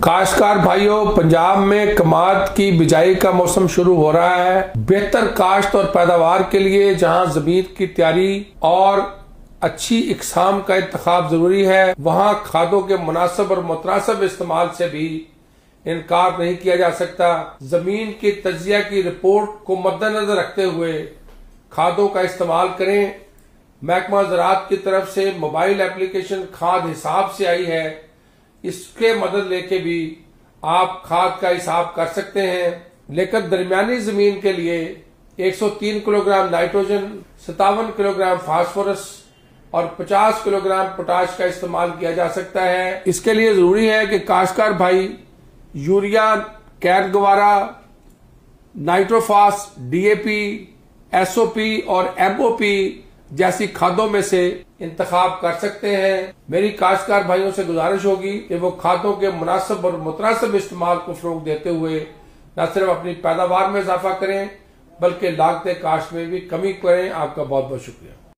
काश्तकार भाइयों, पंजाब में कमाद की बिजाई का मौसम शुरू हो रहा है। बेहतर काश्त और पैदावार के लिए जहाँ ज़मीन की तैयारी और अच्छी इकसाम का इंतखब ज़रूरी है, वहाँ खादों के मुनासब और मुतनासब इस्तेमाल से भी इनकार नहीं किया जा सकता। ज़मीन की तजिया की रिपोर्ट को मद्देनजर रखते हुए खादों का इस्तेमाल करें। महकमा ज़रात की तरफ़ से मोबाइल एप्लीकेशन खाद हिसाब से आई है। इसके मदद लेके भी आप खाद का हिसाब कर सकते हैं। लेकिन दरमियानी ज़मीन के लिए 103 किलोग्राम नाइट्रोजन सतावन किलोग्राम फास्फोरस और 50 किलोग्राम पोटाश का इस्तेमाल किया जा सकता है। इसके लिए ज़रूरी है कि काश्तकार भाई यूरिया कैर गवारा नाइट्रोफास, डीएपी, एसओपी और एमओपी जैसी खादों में से इंतखाब कर सकते हैं। मेरी काश्तकार भाइयों से गुजारिश होगी कि वो खादों के मुनासिब और मुतनासिब इस्तेमाल को फरोग देते हुए न सिर्फ़ अपनी पैदावार में इजाफा करें, बल्कि लागत काश्त में भी कमी करें। आपका बहुत बहुत शुक्रिया।